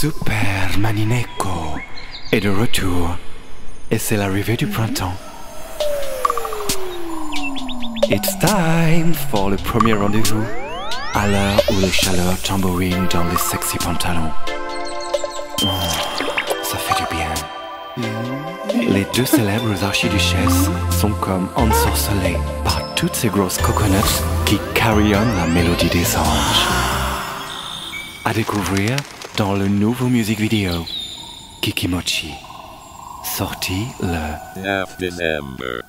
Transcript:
Super Manineko est de retour et c'est l'arrivée du printemps. It's time for le premier rendez-vous à l'heure où les chaleurs tambourinent dans les sexy pantalons. Oh, ça fait du bien. Les deux célèbres archiduchesses sont comme ensorcelées par toutes ces grosses coconuts qui carillonnent la mélodie des anges. À découvrir dans le nouveau music vidéo Kikimochi, sorti le 9 December.